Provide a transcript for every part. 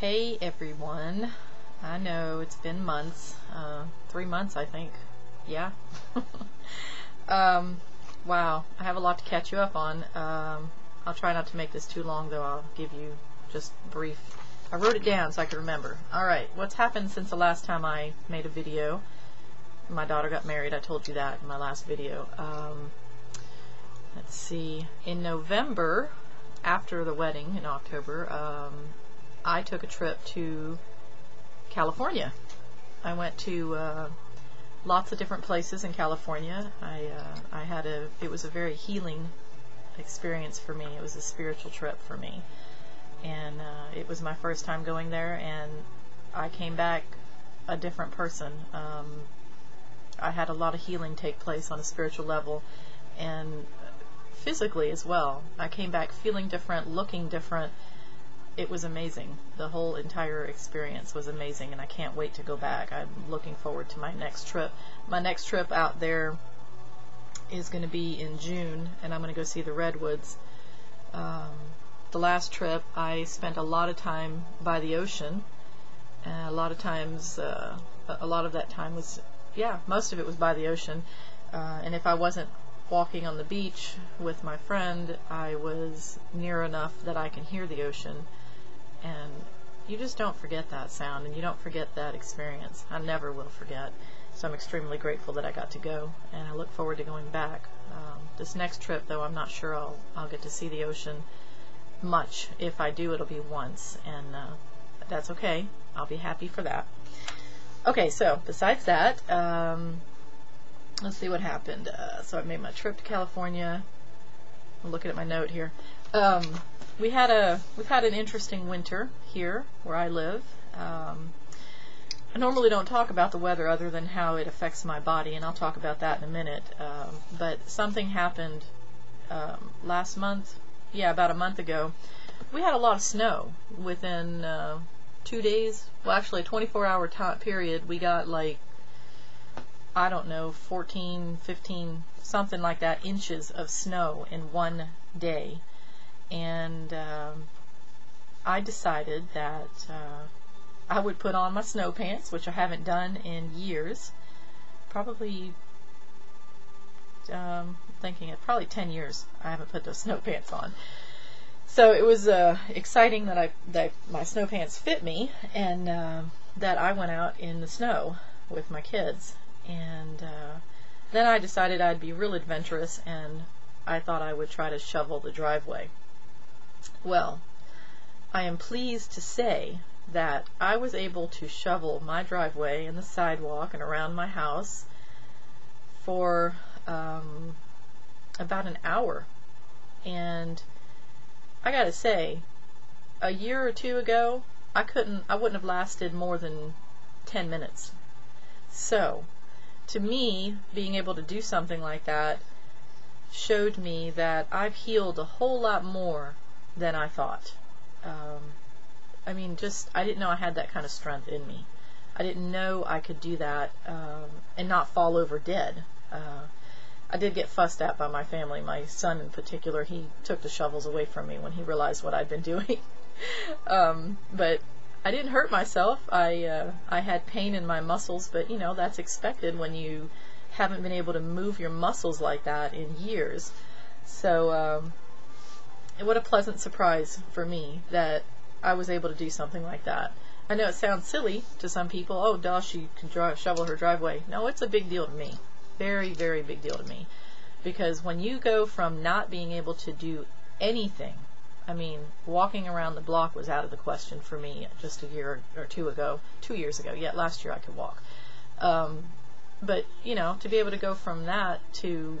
Hey everyone. I know it's been months, uh, three months I think. Yeah. um, wow, I have a lot to catch you up on. Um, I'll try not to make this too long though. I'll give you just brief. I wrote it down so I can remember. Alright, what's happened since the last time I made a video? My daughter got married, I told you that in my last video. Um, let's see, in November, after the wedding in October, um, I took a trip to California. I went to uh, lots of different places in California. I uh, I had a it was a very healing experience for me. It was a spiritual trip for me, and uh, it was my first time going there, and I came back a different person. Um, I had a lot of healing take place on a spiritual level, and physically as well. I came back feeling different, looking different it was amazing. The whole entire experience was amazing, and I can't wait to go back. I'm looking forward to my next trip. My next trip out there is going to be in June, and I'm going to go see the redwoods. Um, the last trip, I spent a lot of time by the ocean. And a lot of times, uh, a lot of that time was, yeah, most of it was by the ocean. Uh, and if I wasn't walking on the beach with my friend, I was near enough that I can hear the ocean and you just don't forget that sound and you don't forget that experience. I never will forget. So I'm extremely grateful that I got to go and I look forward to going back. Um, this next trip though I'm not sure I'll, I'll get to see the ocean much. If I do it'll be once and uh, that's okay. I'll be happy for that. Okay, so besides that, um, let's see what happened. Uh, so I made my trip to California. I'm looking at my note here. Um, we had a we've had an interesting winter here where I live. Um, I normally don't talk about the weather other than how it affects my body, and I'll talk about that in a minute. Um, but something happened um, last month, yeah, about a month ago. We had a lot of snow within uh, two days. Well, actually, a 24-hour time period. We got like I don't know, 14, 15, something like that inches of snow in one day and um, I decided that uh, I would put on my snow pants, which I haven't done in years, probably um, thinking it probably 10 years I haven't put those snow pants on. So it was uh, exciting that I that my snow pants fit me and uh, that I went out in the snow with my kids. And uh, then I decided I'd be real adventurous and I thought I would try to shovel the driveway. Well, I am pleased to say that I was able to shovel my driveway and the sidewalk and around my house for um, about an hour. And I gotta say, a year or two ago, I couldn't, I wouldn't have lasted more than 10 minutes. So, to me, being able to do something like that showed me that I've healed a whole lot more than I thought. Um, I mean, just, I didn't know I had that kind of strength in me. I didn't know I could do that um, and not fall over dead. Uh, I did get fussed at by my family. My son, in particular, he took the shovels away from me when he realized what I'd been doing. um, but I didn't hurt myself. I uh, I had pain in my muscles, but you know that's expected when you haven't been able to move your muscles like that in years. So um, what a pleasant surprise for me that I was able to do something like that. I know it sounds silly to some people. Oh, does she can drive, shovel her driveway. No, it's a big deal to me. Very, very big deal to me. Because when you go from not being able to do anything, I mean, walking around the block was out of the question for me just a year or two ago. Two years ago. Yet last year I could walk. Um, but, you know, to be able to go from that to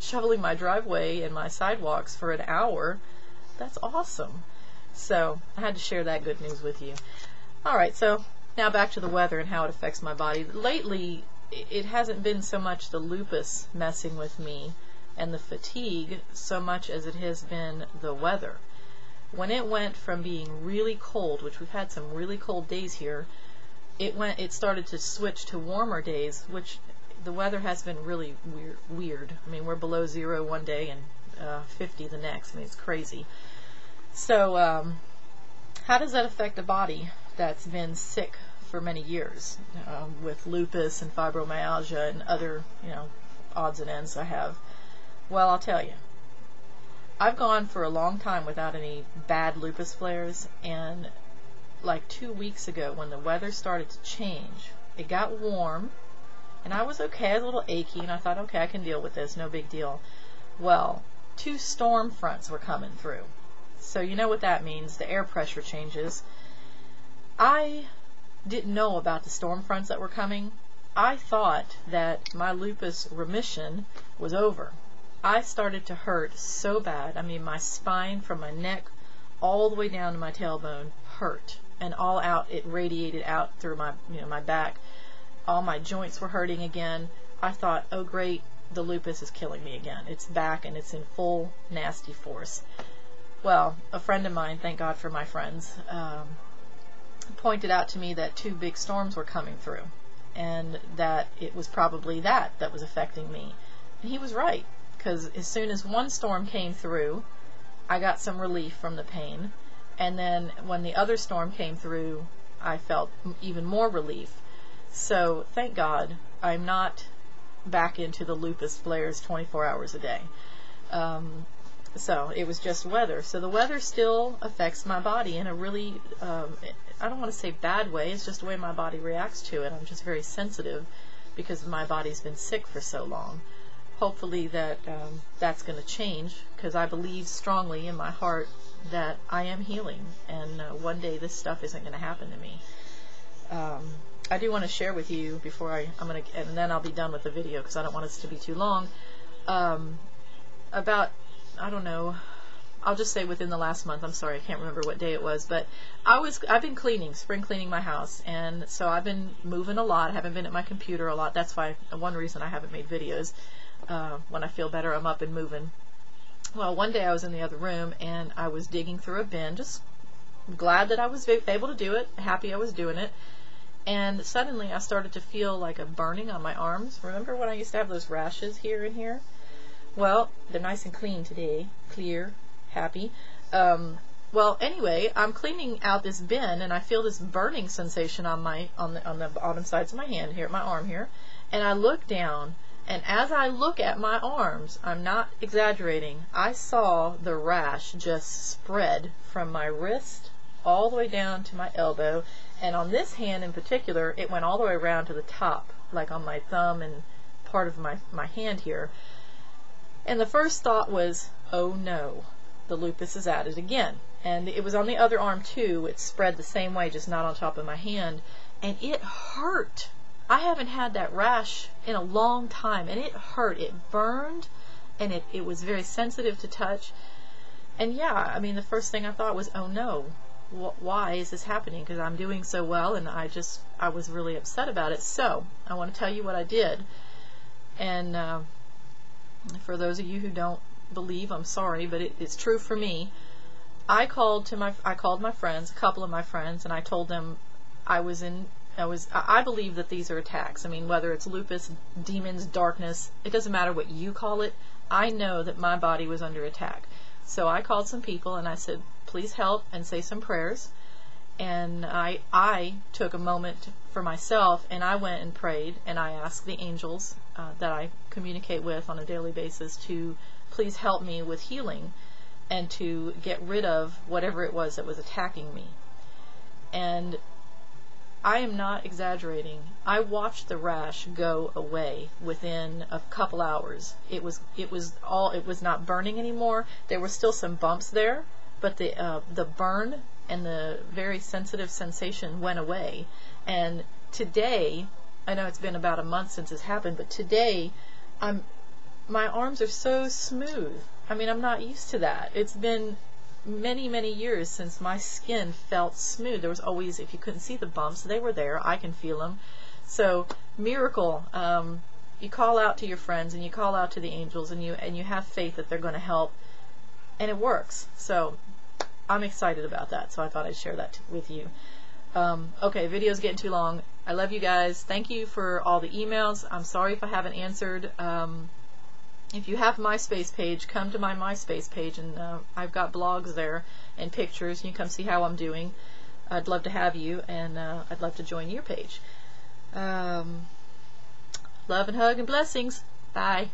shoveling my driveway and my sidewalks for an hour. That's awesome. So I had to share that good news with you. All right, so now back to the weather and how it affects my body. Lately, it hasn't been so much the lupus messing with me and the fatigue so much as it has been the weather. When it went from being really cold, which we've had some really cold days here, it went it started to switch to warmer days, which the weather has been really weird. Weird. I mean, we're below zero one day and uh, 50 the next. I mean, it's crazy. So, um, how does that affect a body that's been sick for many years um, with lupus and fibromyalgia and other, you know, odds and ends I have? Well, I'll tell you. I've gone for a long time without any bad lupus flares, and like two weeks ago when the weather started to change, it got warm, and I was okay. I was a little achy, and I thought, okay, I can deal with this, no big deal. Well, two storm fronts were coming through. So you know what that means. The air pressure changes. I didn't know about the storm fronts that were coming. I thought that my lupus remission was over. I started to hurt so bad. I mean, my spine from my neck all the way down to my tailbone hurt, and all out it radiated out through my you know my back. All my joints were hurting again. I thought, oh great, the lupus is killing me again. It's back and it's in full nasty force. Well, a friend of mine, thank God for my friends, um, pointed out to me that two big storms were coming through and that it was probably that that was affecting me. And he was right because as soon as one storm came through, I got some relief from the pain. And then when the other storm came through, I felt even more relief. So thank God I'm not back into the lupus flares 24 hours a day. Um, so it was just weather. So the weather still affects my body in a really, um, I don't want to say bad way, it's just the way my body reacts to it. I'm just very sensitive because my body's been sick for so long. Hopefully that um, that's going to change because I believe strongly in my heart that I am healing and uh, one day this stuff isn't going to happen to me. Um, I do want to share with you before I, I'm going to, and then I'll be done with the video because I don't want this to be too long, um, about, I don't know, I'll just say within the last month, I'm sorry, I can't remember what day it was, but I was, I've been cleaning, spring cleaning my house, and so I've been moving a lot, I haven't been at my computer a lot, that's why, one reason I haven't made videos. Uh, when I feel better, I'm up and moving. Well, one day I was in the other room, and I was digging through a bin, just glad that I was able to do it, happy I was doing it, and suddenly I started to feel like a burning on my arms. Remember when I used to have those rashes here and here? Well, they're nice and clean today, clear, happy. Um, well, anyway, I'm cleaning out this bin, and I feel this burning sensation on my on the on the bottom sides of my hand here, my arm here, and I look down, and as I look at my arms, I'm not exaggerating, I saw the rash just spread from my wrist all the way down to my elbow and on this hand in particular, it went all the way around to the top, like on my thumb and part of my, my hand here. And the first thought was, oh no, the lupus is at it again. And it was on the other arm too. It spread the same way, just not on top of my hand. And it hurt. I haven't had that rash in a long time. And it hurt. It burned and it, it was very sensitive to touch. And yeah, I mean, the first thing I thought was, oh no, why is this happening? Because I'm doing so well, and I just I was really upset about it. So I want to tell you what I did, and uh, for those of you who don't believe, I'm sorry, but it, it's true for me. I called to my I called my friends, a couple of my friends, and I told them I was in I was I believe that these are attacks. I mean, whether it's lupus, demons, darkness, it doesn't matter what you call it. I know that my body was under attack. So I called some people and I said, please help and say some prayers. And I, I took a moment for myself and I went and prayed and I asked the angels uh, that I communicate with on a daily basis to please help me with healing and to get rid of whatever it was that was attacking me. And I am not exaggerating. I watched the rash go away within a couple hours. It was it was all it was not burning anymore. There were still some bumps there, but the uh, the burn and the very sensitive sensation went away. And today, I know it's been about a month since this happened, but today, I'm my arms are so smooth. I mean, I'm not used to that. It's been many, many years since my skin felt smooth. There was always, if you couldn't see the bumps, they were there. I can feel them. So, miracle. Um, you call out to your friends and you call out to the angels and you and you have faith that they're going to help, and it works. So, I'm excited about that. So I thought I'd share that with you. Um, okay, video's getting too long. I love you guys. Thank you for all the emails. I'm sorry if I haven't answered. Um, if you have MySpace page, come to my MySpace page, and uh, I've got blogs there and pictures. You can come see how I'm doing. I'd love to have you, and uh, I'd love to join your page. Um, love and hug and blessings. Bye.